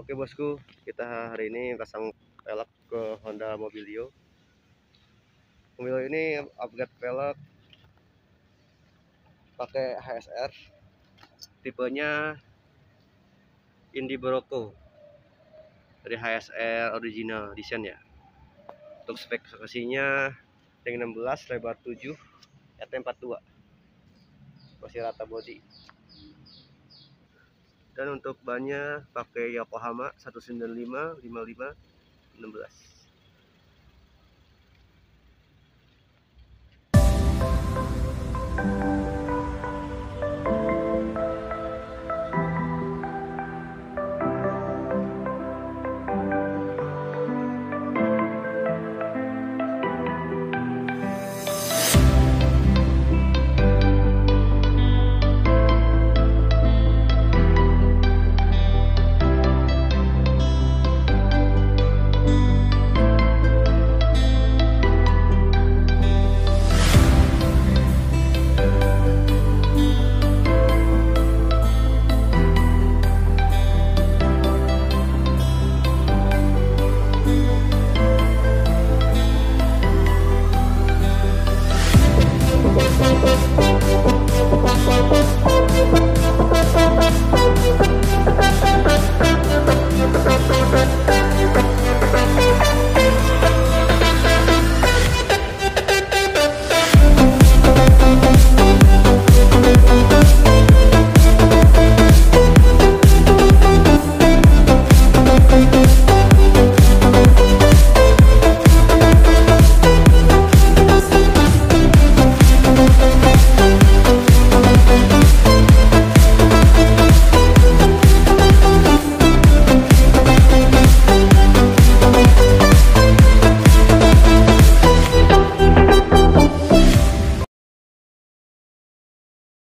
Oke bosku, kita hari ini pasang velg ke Honda Mobilio. Mobil ini upgrade velg pakai HSR, tipenya Indi Barocco dari HSR original desain ya. Untuk spesifikasinya ring 16 lebar 7 RT42 masih rata body dan untuk bannya pakai Yokohama 195 55 16